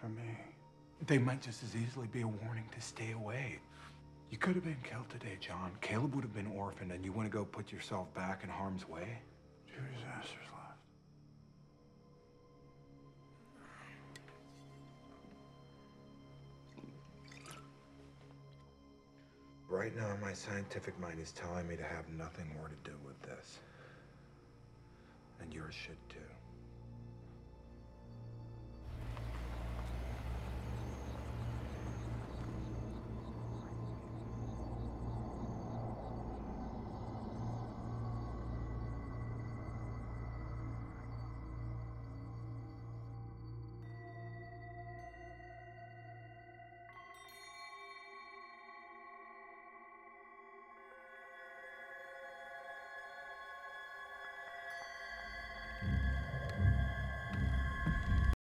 for me They might just as easily be a warning to stay away. You could have been killed today, John. Caleb would have been orphaned, and you want to go put yourself back in harm's way? Two disasters left. Right now, my scientific mind is telling me to have nothing more to do with this. And yours should too.